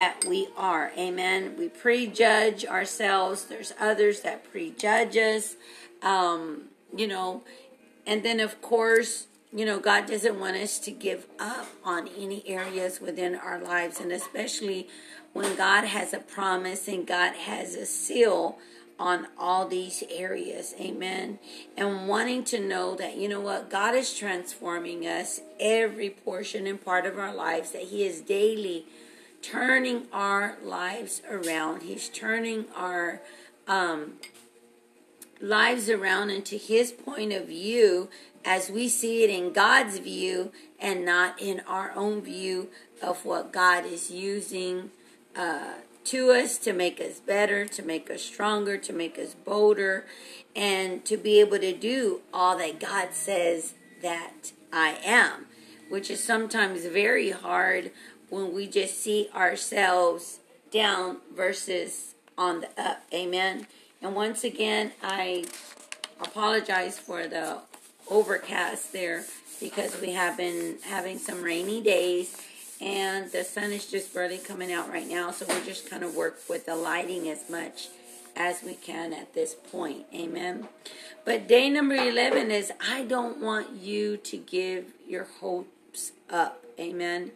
that we are. Amen. We prejudge ourselves. There's others that prejudge us. Um, you know, and then of course, you know, God doesn't want us to give up on any areas within our lives, and especially when God has a promise and God has a seal on all these areas. Amen. And wanting to know that, you know what, God is transforming us every portion and part of our lives, that He is daily turning our lives around. He's turning our um, lives around into His point of view as we see it in God's view and not in our own view of what God is using uh, to us to make us better, to make us stronger, to make us bolder, and to be able to do all that God says that I am, which is sometimes very hard when we just see ourselves down versus on the up. Amen. And once again, I apologize for the overcast there because we have been having some rainy days and the sun is just barely coming out right now. So we're just kind of work with the lighting as much as we can at this point. Amen. But day number 11 is I don't want you to give your hopes up. Amen.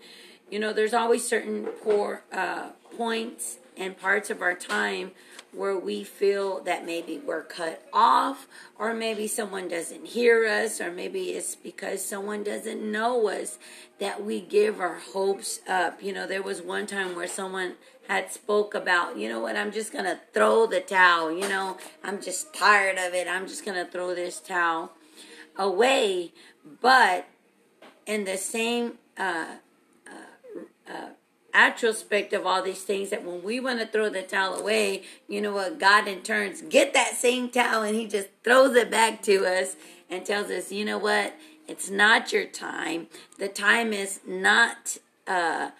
You know, there's always certain poor uh, points and parts of our time where we feel that maybe we're cut off, or maybe someone doesn't hear us, or maybe it's because someone doesn't know us that we give our hopes up. You know, there was one time where someone had spoke about, you know what, I'm just going to throw the towel, you know, I'm just tired of it. I'm just going to throw this towel away. But in the same uh, uh, retrospect of all these things that when we want to throw the towel away, you know what? God in turns get that same towel and He just throws it back to us and tells us, you know what? It's not your time. The time is not uh,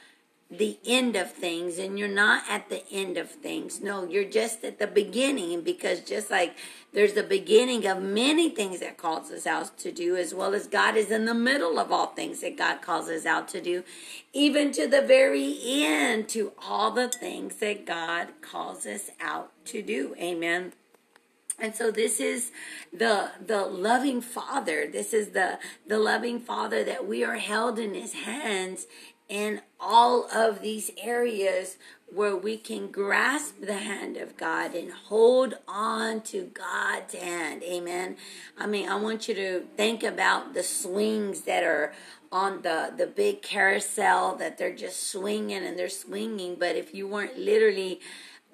the end of things, and you're not at the end of things. No, you're just at the beginning because just like there's the beginning of many things that calls us out to do, as well as God is in the middle of all things that God calls us out to do, even to the very end, to all the things that God calls us out to do. Amen. And so this is the the loving father. This is the the loving father that we are held in his hands in all of these areas where we can grasp the hand of God and hold on to God's hand. Amen. I mean, I want you to think about the swings that are on the the big carousel that they're just swinging and they're swinging, but if you weren't literally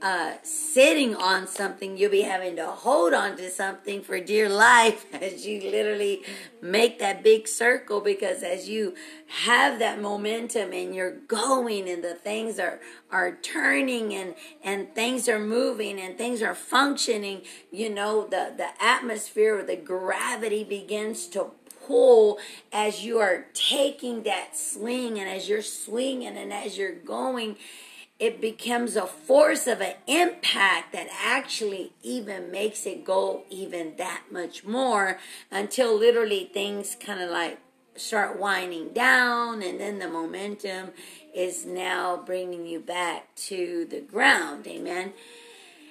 uh, sitting on something, you'll be having to hold on to something for dear life as you literally make that big circle. Because as you have that momentum and you're going, and the things are are turning, and and things are moving, and things are functioning, you know the the atmosphere, or the gravity begins to pull as you are taking that swing, and as you're swinging, and as you're going it becomes a force of an impact that actually even makes it go even that much more until literally things kind of like start winding down and then the momentum is now bringing you back to the ground. Amen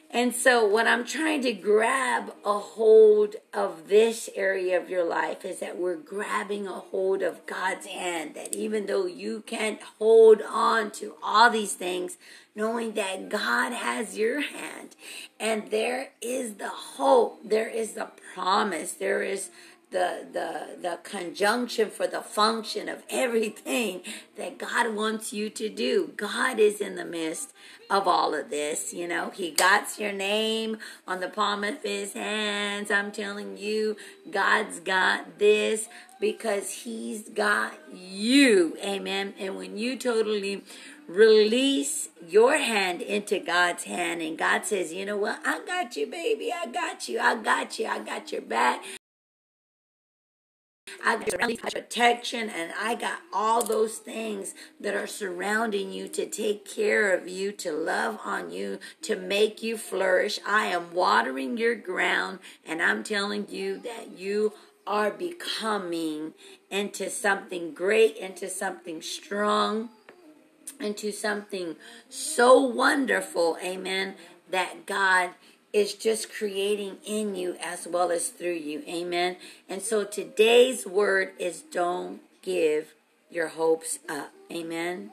and so, what I'm trying to grab a hold of this area of your life is that we're grabbing a hold of God's hand. That even though you can't hold on to all these things, knowing that God has your hand, and there is the hope, there is the promise, there is the the the conjunction for the function of everything that God wants you to do. God is in the midst of all of this, you know. He got your name on the palm of his hands. I'm telling you, God's got this because he's got you. Amen. And when you totally release your hand into God's hand and God says, "You know what? I got you, baby. I got you. I got you. I got your back." I got protection, and I got all those things that are surrounding you to take care of you, to love on you, to make you flourish. I am watering your ground, and I'm telling you that you are becoming into something great, into something strong into something so wonderful, amen, that God is just creating in you as well as through you, amen. And so today's word is don't give your hopes up, amen.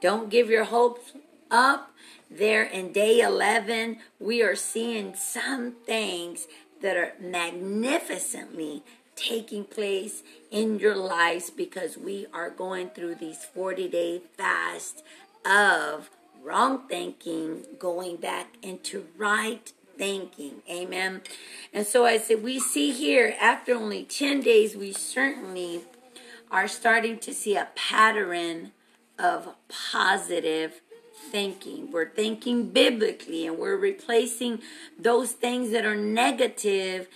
Don't give your hopes up. There in day 11, we are seeing some things that are magnificently taking place in your lives because we are going through these 40 day fast of wrong thinking, going back into right thinking. Amen. And so I said, we see here after only 10 days, we certainly are starting to see a pattern of positive thinking. We're thinking biblically and we're replacing those things that are negative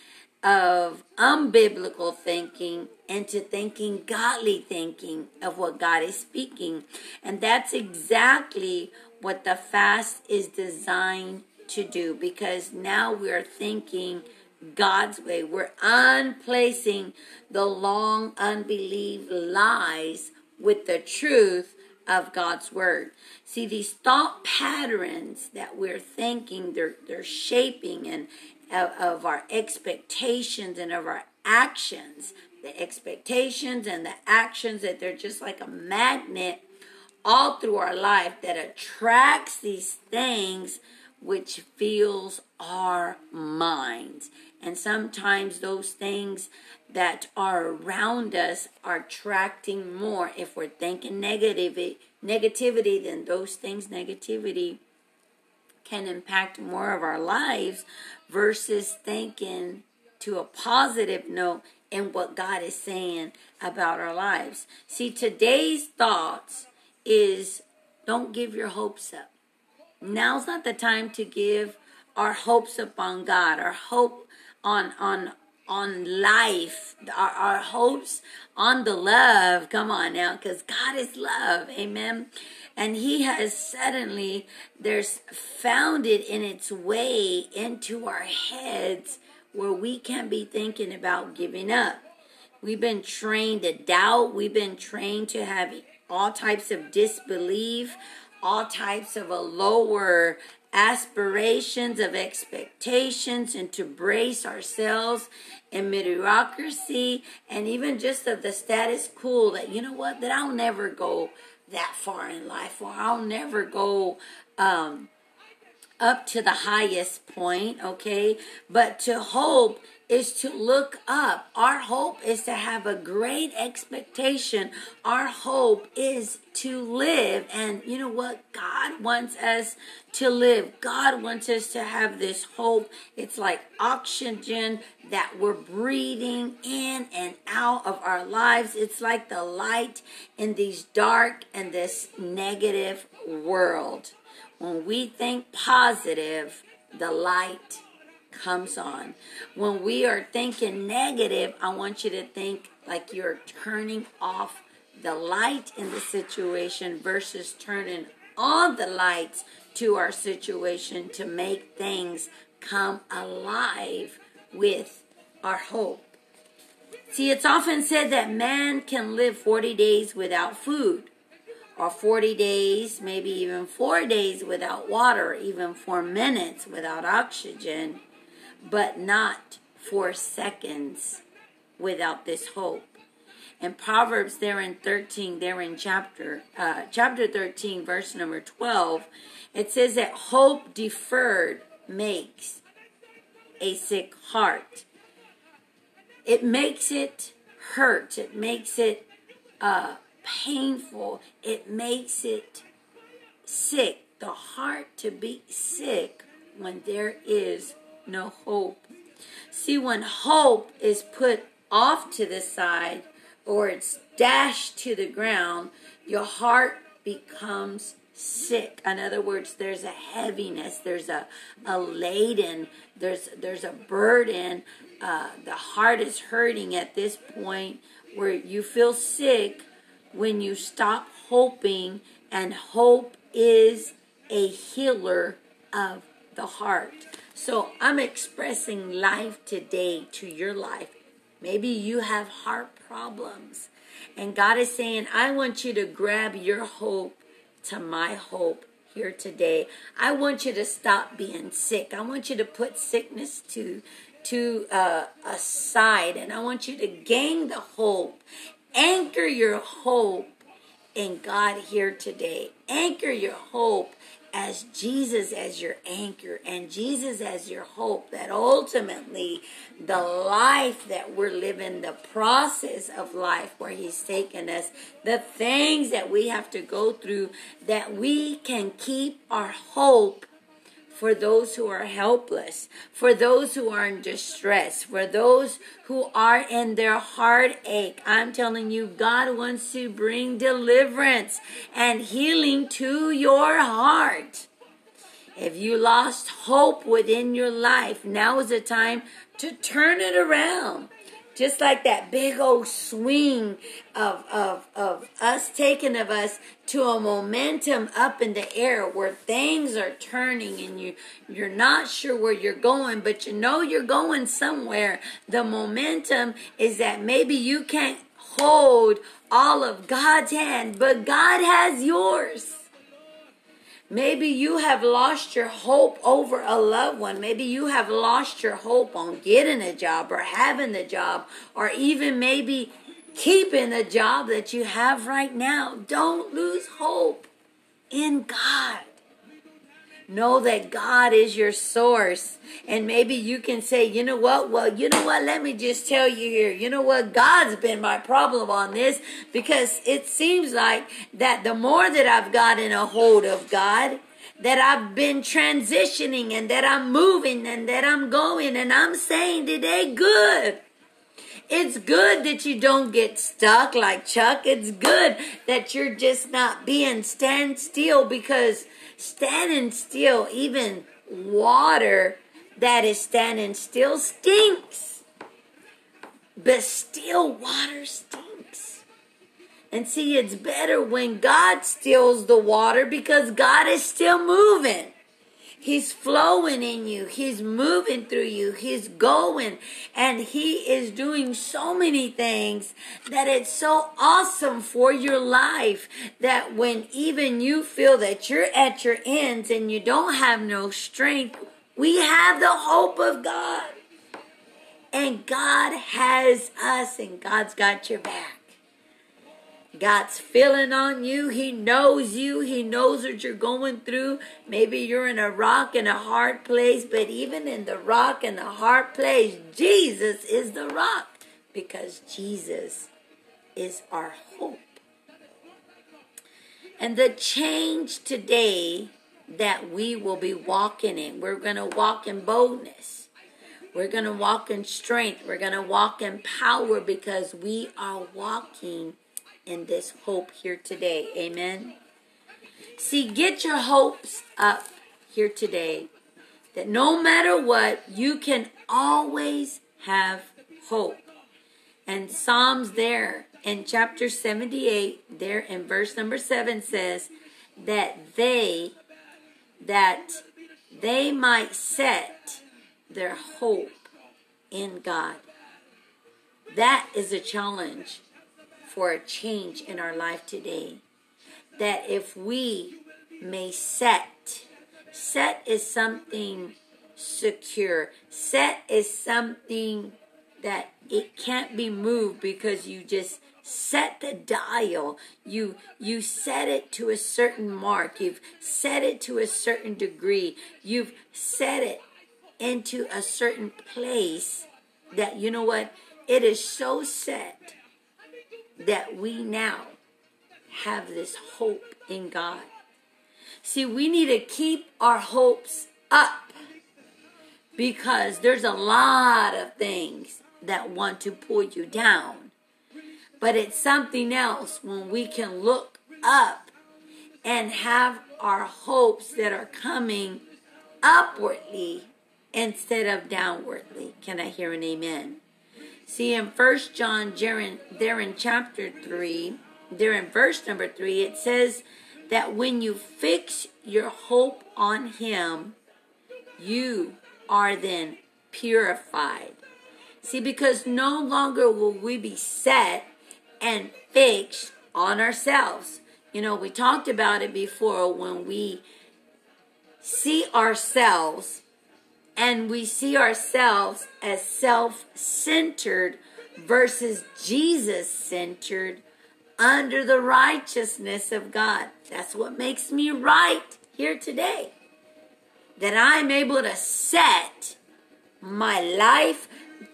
of unbiblical thinking into thinking godly thinking of what God is speaking. And that's exactly what the fast is designed to do because now we're thinking God's way. We're unplacing the long unbelieved lies with the truth of God's word. See these thought patterns that we're thinking they're they're shaping and of, of our expectations and of our actions. The expectations and the actions that they're just like a magnet all through our life that attracts these things which fills our minds. And sometimes those things that are around us are attracting more. If we're thinking negativity, negativity, then those things, negativity, can impact more of our lives versus thinking to a positive note in what God is saying about our lives. See, today's thoughts is don't give your hopes up. Now's not the time to give our hopes upon God, our hope on on on life, our, our hopes on the love. Come on now, because God is love. Amen. And He has suddenly, there's found it in its way into our heads where we can't be thinking about giving up. We've been trained to doubt. We've been trained to have all types of disbelief, all types of a lower aspirations of expectations and to brace ourselves in mediocrity and even just of the status quo that you know what that I'll never go that far in life or I'll never go um up to the highest point okay? But to hope is to look up. Our hope is to have a great expectation. Our hope is to live. And you know what? God wants us to live. God wants us to have this hope. It's like oxygen that we're breathing in and out of our lives. It's like the light in these dark and this negative world. When we think positive, the light comes on. When we are thinking negative, I want you to think like you're turning off the light in the situation versus turning on the lights to our situation to make things come alive with our hope. See, it's often said that man can live 40 days without food, or 40 days, maybe even four days without water, even four minutes without oxygen but not four seconds without this hope. In Proverbs, there in 13, there in chapter uh, chapter 13, verse number 12, it says that hope deferred makes a sick heart. It makes it hurt. It makes it uh, painful. It makes it sick. The heart to be sick when there is no hope. See, when hope is put off to the side or it's dashed to the ground, your heart becomes sick. In other words, there's a heaviness, there's a, a laden, there's there's a burden. Uh, the heart is hurting at this point where you feel sick when you stop hoping, and hope is a healer of the heart. So I'm expressing life today to your life. Maybe you have heart problems. And God is saying, I want you to grab your hope to my hope here today. I want you to stop being sick. I want you to put sickness to to uh, aside, and I want you to gain the hope. Anchor your hope in God here today. Anchor your hope as Jesus as your anchor and Jesus as your hope that ultimately the life that we're living, the process of life where He's taken us, the things that we have to go through, that we can keep our hope for those who are helpless, for those who are in distress, for those who are in their heartache. I'm telling you, God wants to bring deliverance and healing to your heart. If you lost hope within your life, now is the time to turn it around. Just like that big old swing of, of, of us taking of us to a momentum up in the air where things are turning and you you're not sure where you're going, but you know you're going somewhere. The momentum is that maybe you can't hold all of God's hand, but God has yours. Maybe you have lost your hope over a loved one. Maybe you have lost your hope on getting a job or having the job or even maybe keeping the job that you have right now. Don't lose hope in God. Know that God is your source. And maybe you can say, you know what? Well, you know what? Let me just tell you here. You know what? God's been my problem on this because it seems like that the more that I've gotten a hold of God, that I've been transitioning and that I'm moving and that I'm going and I'm saying today, good. It's good that you don't get stuck like Chuck. It's good that you're just not being stand still because standing still, even water that is standing still stinks. But still water stinks. And see, it's better when God stills the water because God is still moving. He's flowing in you. He's moving through you. He's going and he is doing so many things that it's so awesome for your life that when even you feel that you're at your ends and you don't have no strength, we have the hope of God. And God has us and God's got your back. God's feeling on you. He knows you. He knows what you're going through. Maybe you're in a rock and a hard place, but even in the rock and the hard place, Jesus is the rock because Jesus is our hope. And the change today that we will be walking in, we're going to walk in boldness. We're going to walk in strength. We're going to walk in power because we are walking in this hope here today. Amen. See, get your hopes up here today that no matter what, you can always have hope. And Psalms there in chapter 78, there in verse number 7 says that they that they might set their hope in God. That is a challenge for a change in our life today. That if we may set, set is something secure, set is something that it can't be moved because you just set the dial. You you set it to a certain mark. You've set it to a certain degree. You've set it into a certain place that you know what? It is so set that we now have this hope in God. See, we need to keep our hopes up because there's a lot of things that want to pull you down. But it's something else when we can look up and have our hopes that are coming upwardly instead of downwardly. Can I hear an amen? See, in First John, there in chapter 3, there in verse number 3, it says that when you fix your hope on Him, you are then purified. See, because no longer will we be set and fixed on ourselves. You know, we talked about it before when we see ourselves and we see ourselves as self centered versus Jesus centered under the righteousness of God. That's what makes me right here today. That I'm able to set my life,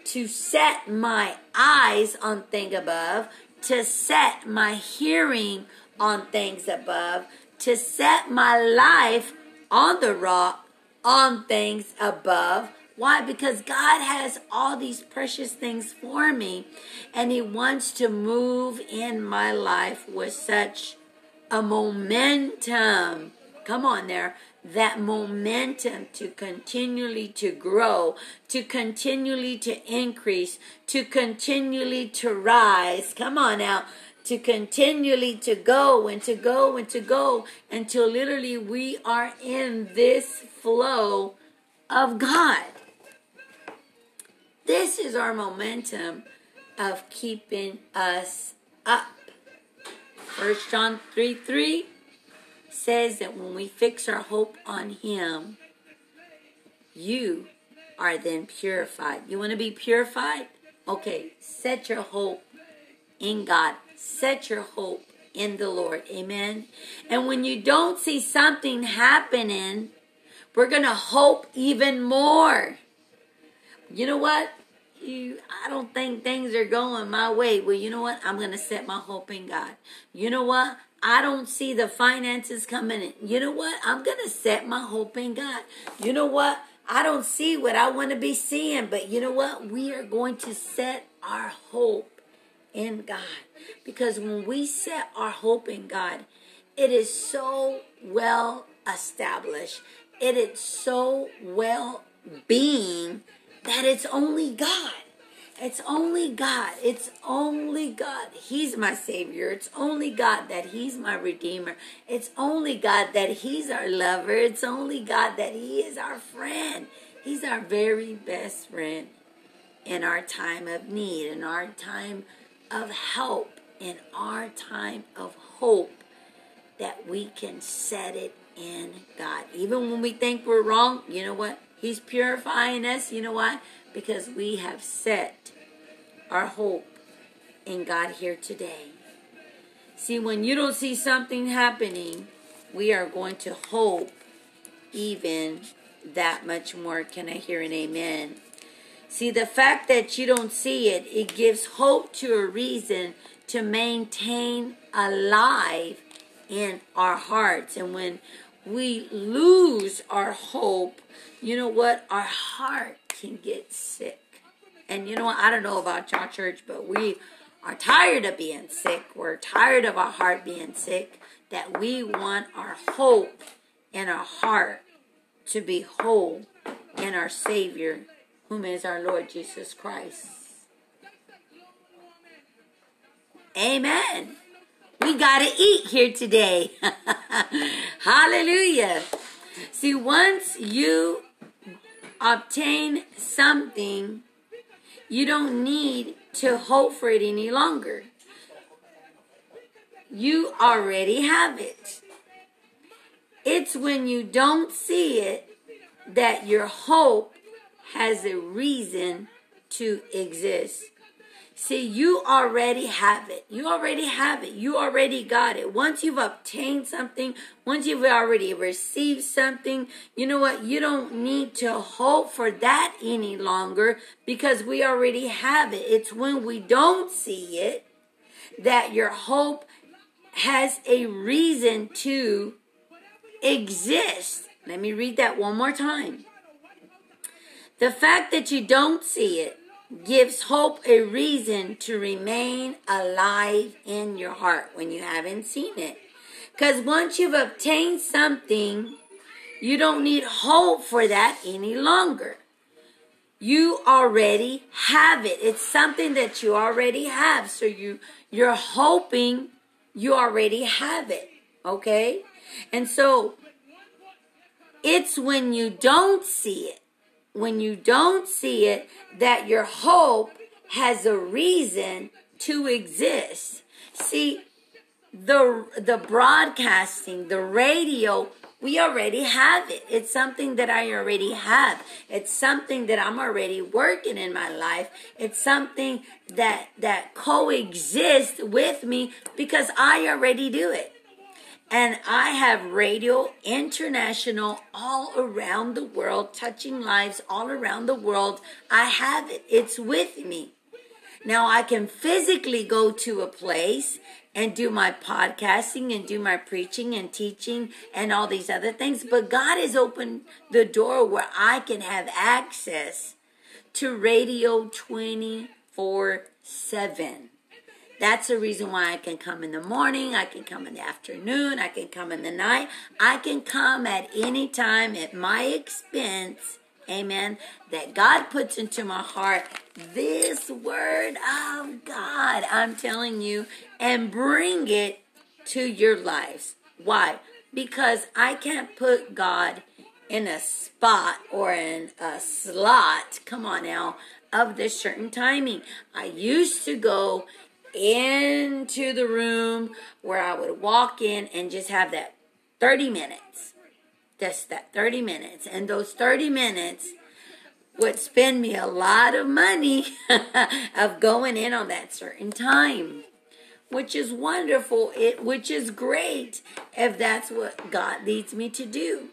to set my eyes on things above, to set my hearing on things above, to set my life on the rock, on things above. Why? Because God has all these precious things for me, and He wants to move in my life with such a momentum. Come on there. That momentum to continually to grow, to continually to increase, to continually to rise. Come on now to continually to go and to go and to go until literally we are in this flow of God. This is our momentum of keeping us up. First John 3 3 says that when we fix our hope on Him, you are then purified. You want to be purified? Okay, set your hope in God. Set your hope in the Lord. Amen. And when you don't see something happening, we're going to hope even more. You know what? You, I don't think things are going my way. Well, you know what? I'm going to set my hope in God. You know what? I don't see the finances coming in. You know what? I'm going to set my hope in God. You know what? I don't see what I want to be seeing, but you know what? We are going to set our hope in God. Because when we set our hope in God, it is so well established, it is so well being that it's only God. It's only God. It's only God. He's my Savior. It's only God that He's my Redeemer. It's only God that He's our lover. It's only God that He is our friend. He's our very best friend in our time of need, in our time of help in our time of hope that we can set it in God. Even when we think we're wrong, you know what? He's purifying us. You know why? Because we have set our hope in God here today. See, when you don't see something happening, we are going to hope even that much more. Can I hear an amen? See, the fact that you don't see it, it gives hope to a reason to maintain alive in our hearts. And when we lose our hope, you know what? Our heart can get sick. And you know what? I don't know about y'all church, but we are tired of being sick. We're tired of our heart being sick. That we want our hope in our heart to be whole in our Savior whom is our Lord Jesus Christ. Amen. We got to eat here today. Hallelujah. See, once you obtain something, you don't need to hope for it any longer. You already have it. It's when you don't see it that your hope has a reason to exist. See, you already have it. You already have it. You already got it. Once you've obtained something, once you've already received something, you know what? You don't need to hope for that any longer because we already have it. It's when we don't see it that your hope has a reason to exist. Let me read that one more time. The fact that you don't see it gives hope a reason to remain alive in your heart when you haven't seen it. Because once you've obtained something, you don't need hope for that any longer. You already have it. It's something that you already have. So you you're hoping you already have it. Okay? And so it's when you don't see it when you don't see it, that your hope has a reason to exist. See, the the broadcasting, the radio, we already have it. It's something that I already have. It's something that I'm already working in my life. It's something that that coexists with me because I already do it. And I have radio international all around the world, touching lives all around the world. I have it. It's with me. Now I can physically go to a place and do my podcasting and do my preaching and teaching and all these other things, but God has opened the door where I can have access to radio 24 7. That's the reason why I can come in the morning, I can come in the afternoon, I can come in the night, I can come at any time at my expense. Amen. That God puts into my heart this word of God, I'm telling you, and bring it to your lives. Why? Because I can't put God in a spot or in a slot, come on now, of this certain timing. I used to go into the room where I would walk in and just have that 30 minutes. Just that 30 minutes. And those 30 minutes would spend me a lot of money of going in on that certain time. Which is wonderful, it which is great if that's what God leads me to do.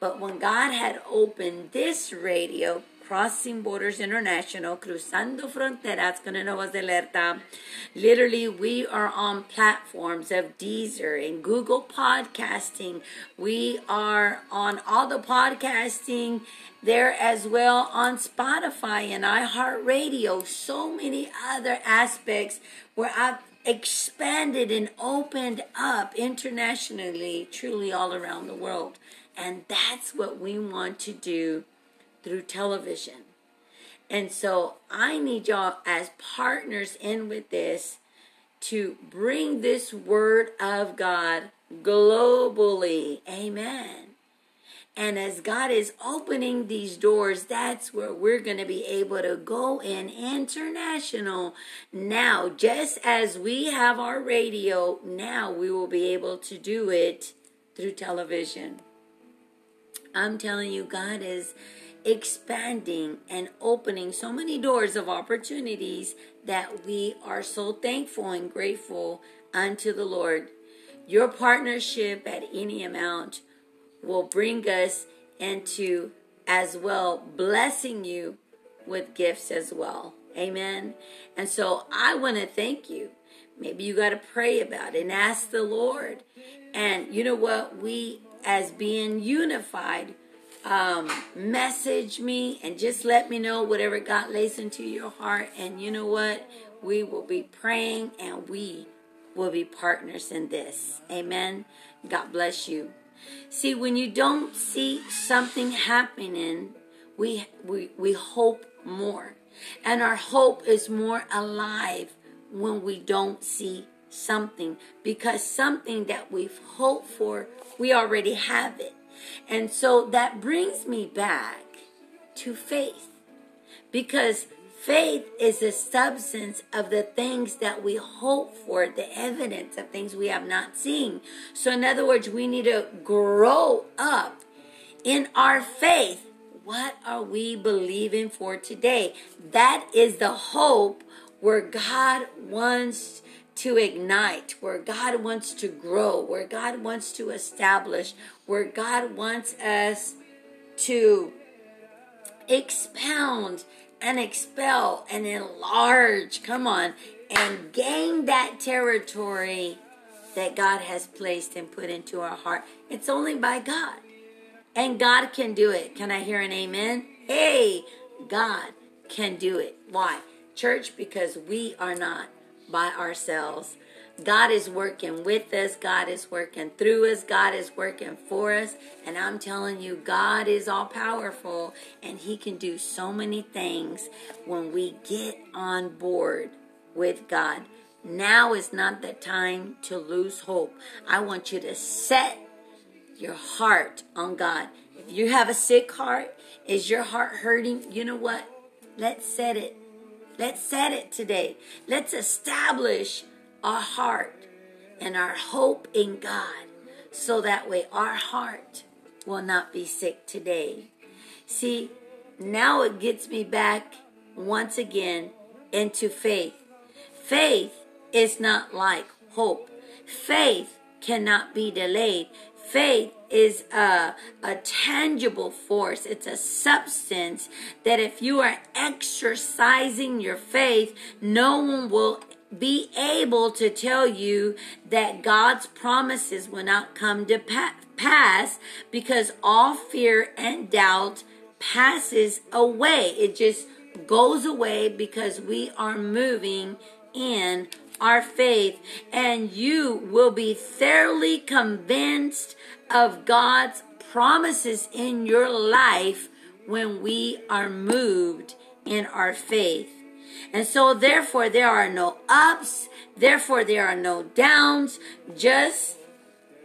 But when God had opened this radio Crossing Borders International, Cruzando Fronteras con Nueva Alerta. Literally, we are on platforms of Deezer and Google Podcasting. We are on all the podcasting there as well on Spotify and iHeartRadio. So many other aspects where I've expanded and opened up internationally, truly all around the world. And that's what we want to do through television. And so I need y'all as partners in with this to bring this word of God globally. Amen. And as God is opening these doors, that's where we're going to be able to go in international. Now, just as we have our radio, now we will be able to do it through television. I'm telling you, God is expanding and opening so many doors of opportunities that we are so thankful and grateful unto the Lord. Your partnership at any amount will bring us into as well blessing you with gifts as well. Amen. And so I want to thank you. Maybe you got to pray about it and ask the Lord. And you know what? We, as being unified, um, message me and just let me know whatever God lays into your heart. And you know what? We will be praying and we will be partners in this. Amen. God bless you. See, when you don't see something happening, we, we, we hope more. And our hope is more alive when we don't see something because something that we've hoped for, we already have it. And so that brings me back to faith. Because faith is the substance of the things that we hope for, the evidence of things we have not seen. So, in other words, we need to grow up in our faith. What are we believing for today? That is the hope where God wants to ignite, where God wants to grow, where God wants to establish, where God wants us to expound and expel and enlarge, come on, and gain that territory that God has placed and put into our heart. It's only by God. And God can do it. Can I hear an amen? Hey, God can do it. Why? Church, because we are not by ourselves. God is working with us. God is working through us. God is working for us. And I'm telling you, God is all powerful and He can do so many things when we get on board with God. Now is not the time to lose hope. I want you to set your heart on God. If you have a sick heart, is your heart hurting? You know what? Let's set it Let's set it today. Let's establish our heart and our hope in God so that way our heart will not be sick today. See, now it gets me back once again into faith. Faith is not like hope. Faith cannot be delayed. Faith is a, a tangible force. It's a substance that if you are exercising your faith, no one will be able to tell you that God's promises will not come to pass because all fear and doubt passes away. It just goes away because we are moving in our faith and you will be thoroughly convinced of God's promises in your life when we are moved in our faith. And so, therefore, there are no ups, therefore, there are no downs, just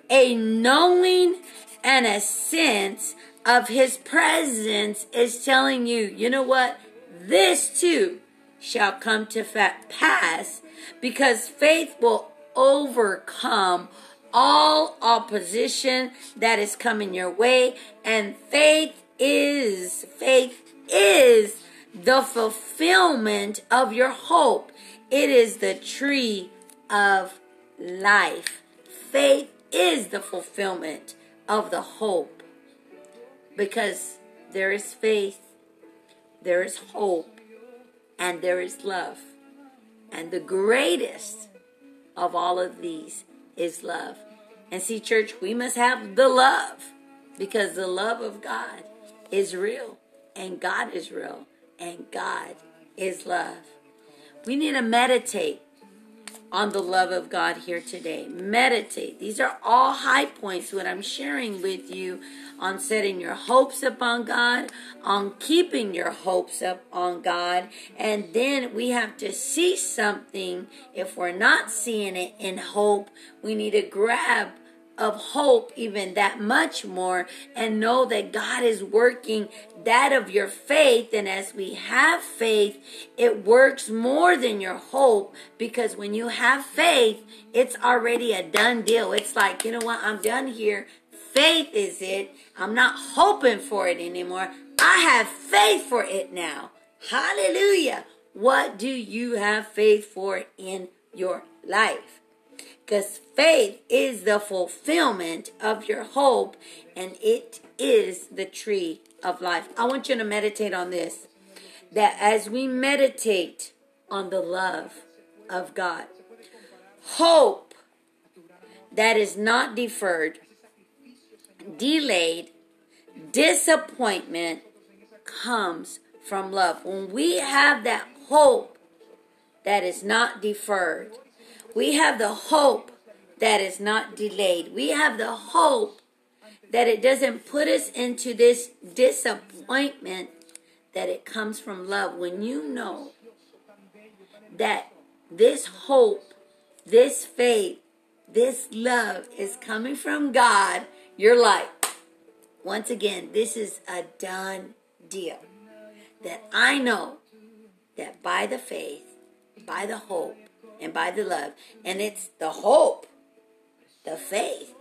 a knowing and a sense of His presence is telling you, you know what? This too shall come to pass because faith will overcome all opposition that is coming your way. And faith is faith is the fulfillment of your hope. It is the tree of life. Faith is the fulfillment of the hope. Because there is faith there is hope and there is love and the greatest of all of these is love. And see, church, we must have the love because the love of God is real. And God is real. And God is love. We need to meditate on the love of God here today. Meditate. These are all high points, what I'm sharing with you on setting your hopes upon God, on keeping your hopes up on God. And then we have to see something. If we're not seeing it in hope, we need to grab of hope even that much more and know that God is working that of your faith. And as we have faith, it works more than your hope because when you have faith, it's already a done deal. It's like, you know what? I'm done here. Faith is it. I'm not hoping for it anymore. I have faith for it now. Hallelujah. What do you have faith for in your life? Because faith is the fulfillment of your hope and it is the tree of life. I want you to meditate on this that as we meditate on the love of God, hope that is not deferred, delayed, disappointment comes from love. When we have that hope that is not deferred, we have the hope that is not delayed. We have the hope that it doesn't put us into this disappointment, that it comes from love. When you know that this hope, this faith, this love is coming from God, you're like, once again, this is a done deal. That I know that by the faith, by the hope, and by the love. And it's the hope, the faith,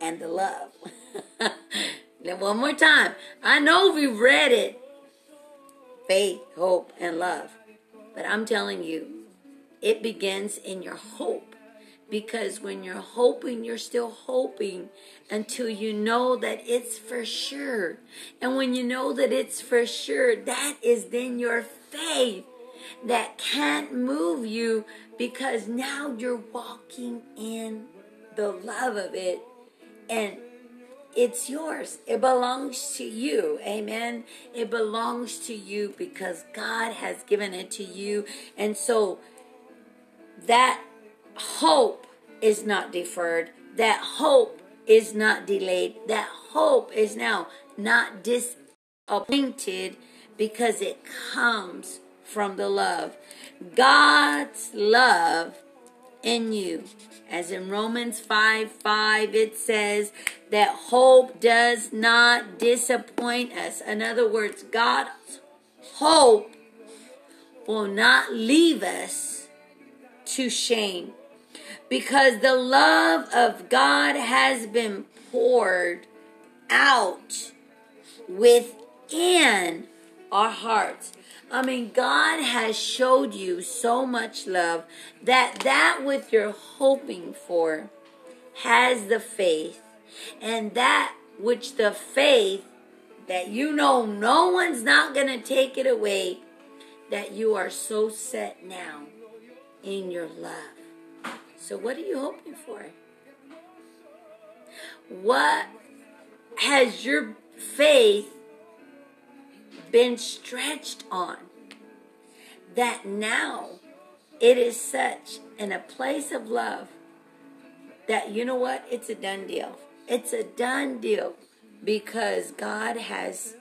and the love. then one more time. I know we read it. Faith, hope, and love. But I'm telling you, it begins in your hope. Because when you're hoping, you're still hoping until you know that it's for sure. And when you know that it's for sure, that is then your faith that can't move you because now you're walking in the love of it and it's yours. It belongs to you. Amen. It belongs to you because God has given it to you. And so that hope is not deferred. That hope is not delayed. That hope is now not disappointed because it comes from the love. God's love in you. As in Romans 5 5, it says that hope does not disappoint us. In other words, God's hope will not leave us to shame. because the love of God has been poured out within our hearts. I mean, God has showed you so much love that that which you're hoping for has the faith, and that which the faith that you know no one's not going to take it away, that you are so set now in your love. So, what are you hoping for? What has your faith been stretched on that now it is such in a place of love that you know what? It's a done deal. It's a done deal because God has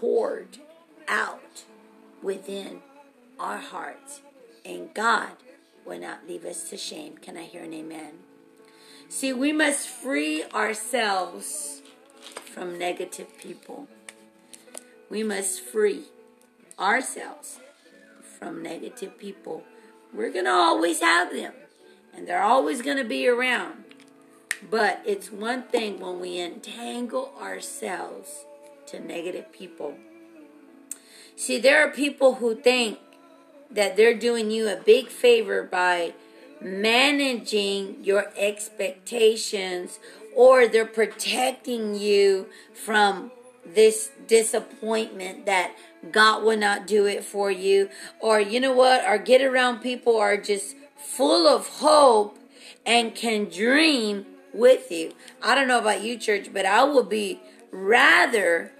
poured out within our hearts, and God will not leave us to shame. Can I hear an amen? See, we must free ourselves from negative people. We must free ourselves from negative people. We're going to always have them, and they're always going to be around. But it's one thing when we entangle ourselves to negative people. See, there are people who think that they're doing you a big favor by managing your expectations or they're protecting you from this disappointment that God will not do it for you or you know what or get around people are just full of hope and can dream with you. I don't know about you, church, but I would be rather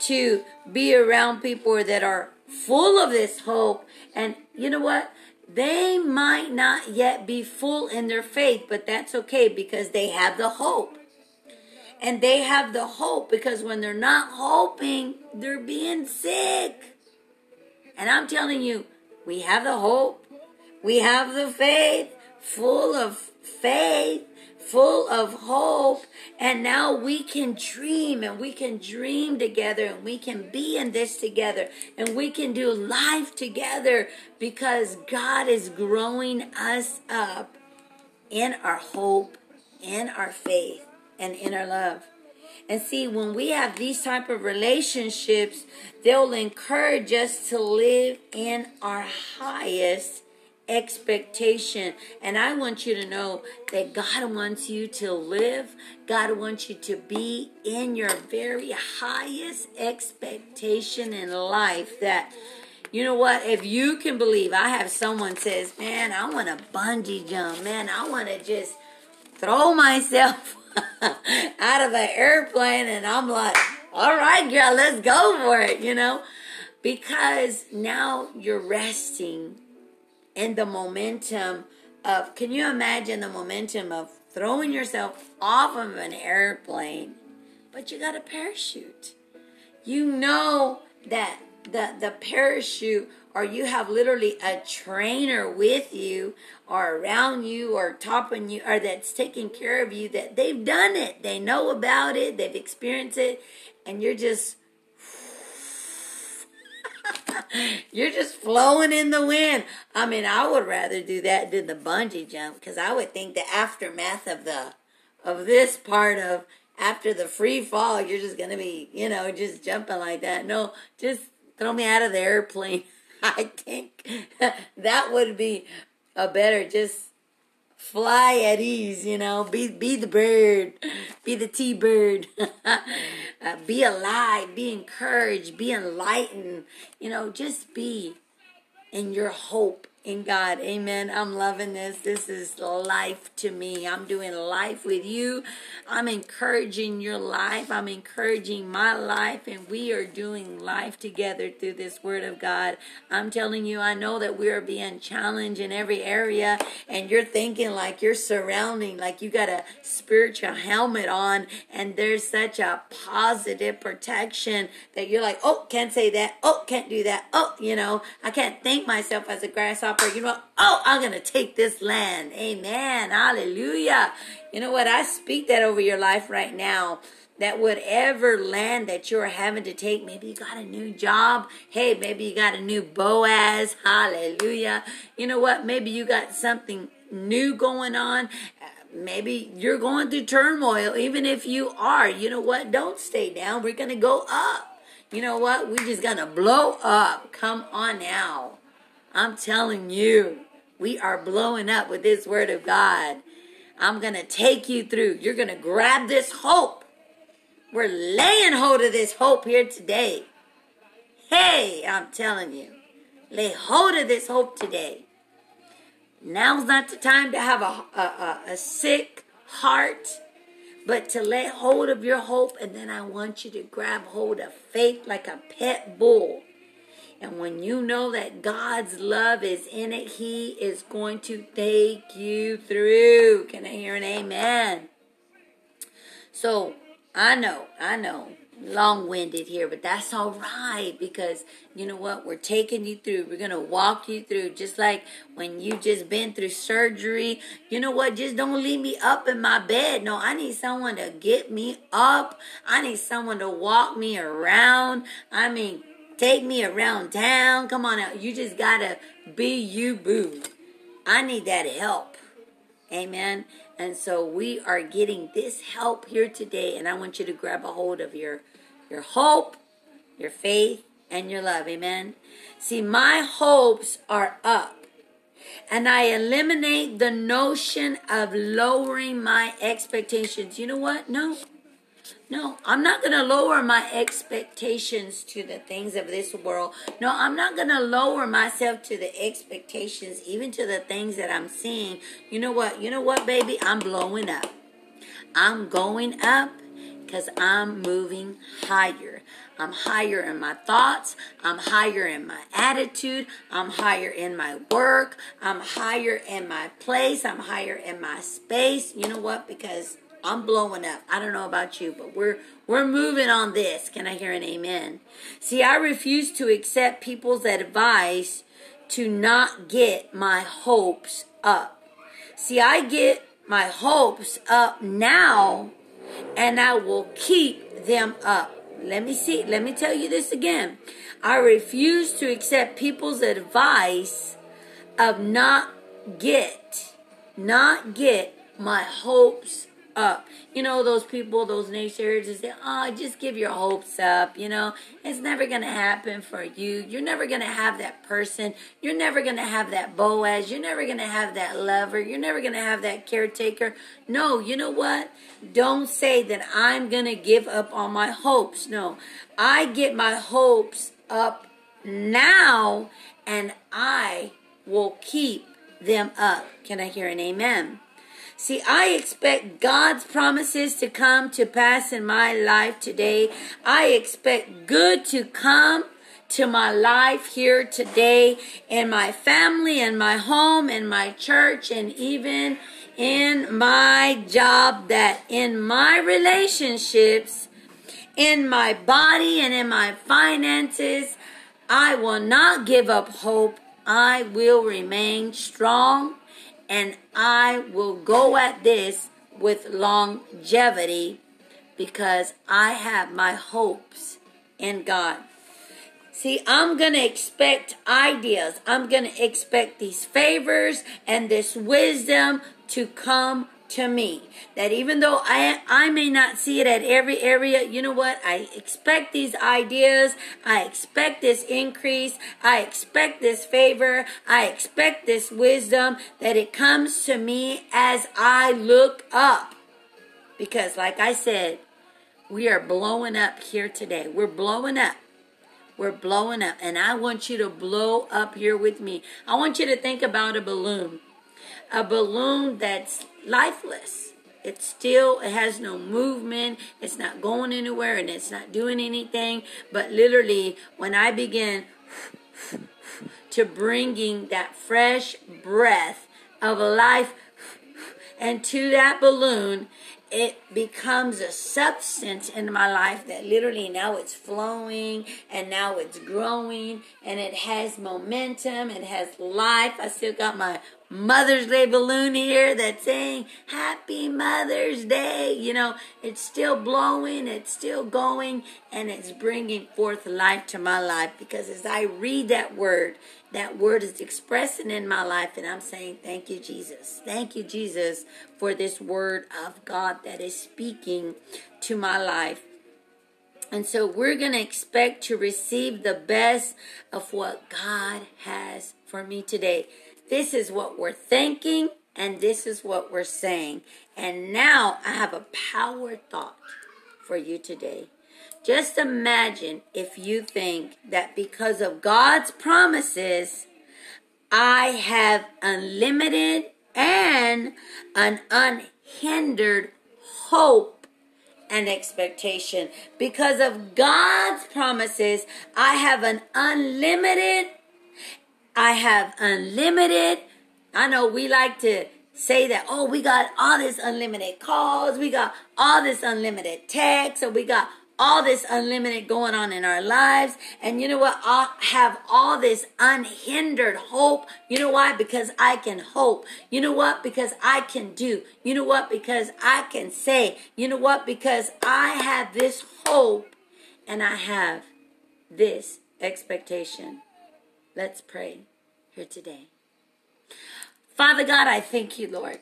to be around people that are full of this hope. And you know what? They might not yet be full in their faith, but that's okay because they have the hope. And they have the hope because when they're not hoping, they're being sick. And I'm telling you, we have the hope. We have the faith, full of faith full of hope. And now we can dream and we can dream together and we can be in this together and we can do life together because God is growing us up in our hope, in our faith, and in our love. And see, when we have these type of relationships, they'll encourage us to live in our highest expectation. And I want you to know that God wants you to live, God wants you to be in your very highest expectation in life. That, you know what, if you can believe, I have someone says, Man, I want to bungee jump, man, I want to just throw myself out of an airplane. And I'm like, All right, girl, let's go for it, you know. Because now you're resting in the momentum of can you imagine the momentum of throwing yourself off of an airplane but you got a parachute you know that the the parachute or you have literally a trainer with you or around you or topping you or that's taking care of you that they've done it they know about it they've experienced it and you're just You're just flowing in the wind. I mean, I would rather do that than the bungee jump because I would think the aftermath of the of this part of after the free fall, you're just gonna be, you know, just jumping like that. No, just throw me out of the airplane. I think that would be a better just fly at ease, you know, be be the bird, be the tea bird, uh, be alive, be encouraged, be enlightened, you know, just be in your hope in God. Amen. I'm loving this. This is life to me. I'm doing life with you. I'm encouraging your life. I'm encouraging my life, and we are doing life together through this Word of God. I'm telling you, I know that we are being challenged in every area, and you're thinking like you're surrounding, like you got a spiritual helmet on, and there's such a positive protection that you're like, oh, can't say that. Oh, can't do that. Oh, you know, I can't think myself as a grasshopper you know, oh, I'm going to take this land. Amen. Hallelujah. You know what? I speak that over your life right now that whatever land that you're having to take, maybe you got a new job. Hey, maybe you got a new Boaz. Hallelujah. You know what? Maybe you got something new going on. Maybe you're going through turmoil. Even if you are, you know what? Don't stay down. We're going to go up. You know what? We're just going to blow up. Come on now. I'm telling you, we are blowing up with this word of God. I'm going to take you through. You're going to grab this hope. We're laying hold of this hope here today. Hey, I'm telling you, lay hold of this hope today. Now's not the time to have a, a, a, a sick heart, but to lay hold of your hope. And then I want you to grab hold of faith like a pet bull. And when you know that God's love is in it, He is going to take you through. Can I hear an amen? So I know, I know long winded here, but that's all right because you know what? We're taking you through. We're going to walk you through just like when you just been through surgery. You know what? Just don't leave me up in my bed. No, I need someone to get me up. I need someone to walk me around. I mean, take me around town. Come on out. You just got to be you, boo. I need that help. Amen. And so we are getting this help here today, and I want you to grab a hold of your your hope, your faith, and your love. Amen. See, my hopes are up. And I eliminate the notion of lowering my expectations. You know what? No. No, I'm not going to lower my expectations to the things of this world. No, I'm not going to lower myself to the expectations, even to the things that I'm seeing. You know what? You know what, baby? I'm blowing up. I'm going up because I'm moving higher. I'm higher in my thoughts. I'm higher in my attitude. I'm higher in my work. I'm higher in my place. I'm higher in my space. You know what? Because I'm blowing up. I don't know about you, but we're we're moving on this. Can I hear an amen? See, I refuse to accept people's advice to not get my hopes up. See, I get my hopes up now and I will keep them up. Let me see, let me tell you this again. I refuse to accept people's advice of not get, not get my hopes up. You know, those people, those naysayers, they say, oh, just give your hopes up. You know, it's never going to happen for you. You're never going to have that person. You're never going to have that Boaz. You're never going to have that lover. You're never going to have that caretaker. No, you know what? Don't say that I'm going to give up on my hopes. No, I get my hopes up now and I will keep them up. Can I hear an amen? See, I expect God's promises to come to pass in my life today. I expect good to come to my life here today in my family, in my home, in my church, and even in my job, that in my relationships, in my body, and in my finances, I will not give up hope. I will remain strong and I will go at this with longevity because I have my hopes in God. See, I'm going to expect ideas. I'm going to expect these favors and this wisdom to come to me. That even though I I may not see it at every area, you know what? I expect these ideas. I expect this increase. I expect this favor. I expect this wisdom that it comes to me as I look up. Because like I said, we are blowing up here today. We're blowing up. We're blowing up. And I want you to blow up here with me. I want you to think about a balloon. A balloon that's lifeless. It's still, it has no movement. It's not going anywhere and it's not doing anything. But literally, when I begin to bringing that fresh breath of life into that balloon, it becomes a substance in my life that literally now it's flowing and now it's growing and it has momentum, it has life. I still got my Mother's Day balloon here that's saying Happy Mother's Day. You know, it's still blowing, it's still going, and it's bringing forth life to my life because as I read that word, that word is expressing in my life, and I'm saying, Thank you, Jesus. Thank you, Jesus, for this word of God that is speaking to my life. And so we're going to expect to receive the best of what God has for me today. This is what we're thinking, and this is what we're saying. And now I have a power thought for you today. Just imagine if you think that because of God's promises, I have unlimited and an unhindered hope and expectation. Because of God's promises, I have an unlimited I have unlimited. I know we like to say that, oh, we got all this unlimited calls, we got all this unlimited text, or we got all this unlimited going on in our lives. And you know what? I have all this unhindered hope. You know why? Because I can hope. You know what? Because I can do. You know what? Because I can say. You know what? Because I have this hope and I have this expectation. Let's pray here today. Father God, I thank you, Lord,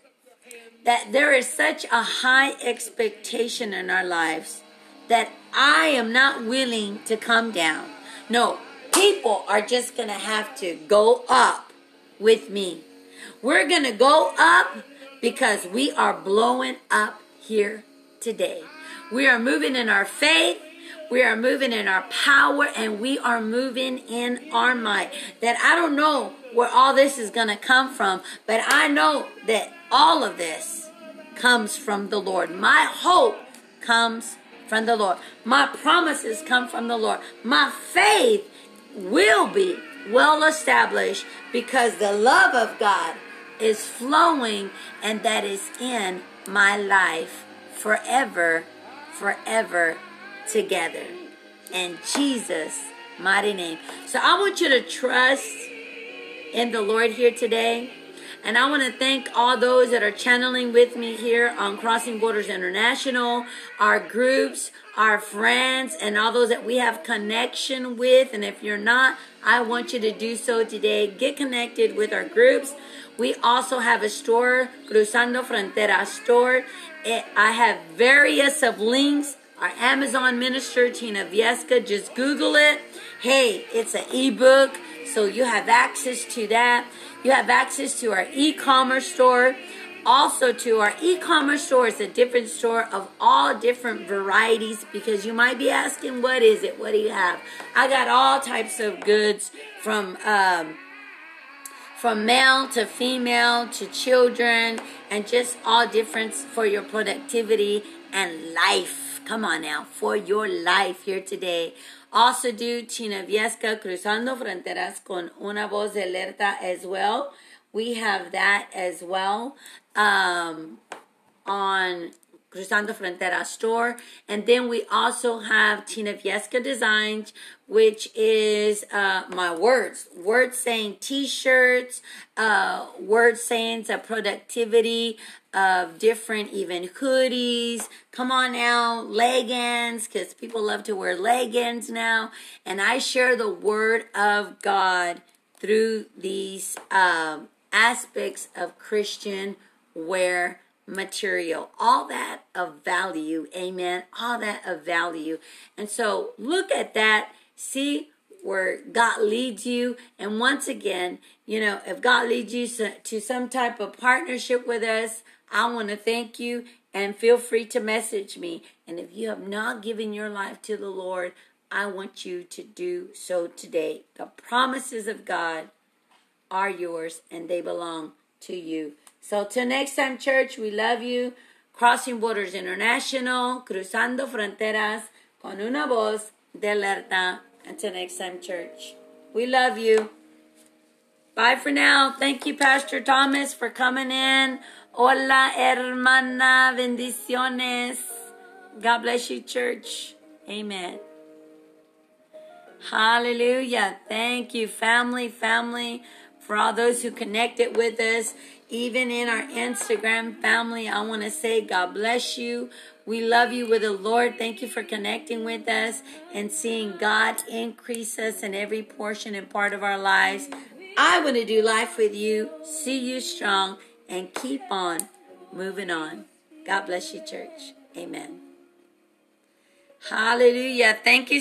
that there is such a high expectation in our lives that I am not willing to come down. No, people are just going to have to go up with me. We're going to go up because we are blowing up here today. We are moving in our faith. We are moving in our power and we are moving in our might. That I don't know where all this is going to come from, but I know that all of this comes from the Lord. My hope comes from the Lord. My promises come from the Lord. My faith will be well established because the love of God is flowing and that is in my life forever, forever together. In Jesus' mighty name. So I want you to trust in the Lord here today. And I want to thank all those that are channeling with me here on Crossing Borders International, our groups, our friends, and all those that we have connection with. And if you're not, I want you to do so today. Get connected with our groups. We also have a store, Cruzando Frontera store. It, I have various of links our Amazon minister, Tina Viesca. Just Google it. Hey, it's an ebook, so you have access to that. You have access to our e commerce store. Also, to our e commerce store, it's a different store of all different varieties because you might be asking, What is it? What do you have? I got all types of goods from. Um, from male to female to children and just all difference for your productivity and life Come on now, for your life here today. Also do Tina Viesca Cruzando Fronteras con una voz de alerta as well. We have that as well um, on Cruzando Frontera store. And then we also have Tina Viesca Designs, which is uh, my words. Word saying t-shirts, uh, word sayings of productivity, of different even hoodies. Come on now, leggings, because people love to wear leggings now. And I share the word of God through these um, aspects of Christian wear material, all that of value, amen, all that of value. And so look at that, see where God leads you. And once again, you know, if God leads you to some type of partnership with us, I want to thank you and feel free to message me. And if you have not given your life to the Lord, I want you to do so today. The promises of God are yours and they belong to you. So till next time, church, we love you. Crossing Borders International, Cruzando Fronteras con una voz de alerta. Until next time, church. We love you. Bye for now. Thank you, Pastor Thomas, for coming in Hola, hermana. Bendiciones. God bless you, church. Amen. Hallelujah. Thank you, family, family, for all those who connected with us. Even in our Instagram family, I want to say God bless you. We love you with the Lord. Thank you for connecting with us and seeing God increase us in every portion and part of our lives. I want to do life with you, see you strong, and keep on moving on. God bless you, church. Amen. Hallelujah. Thank you.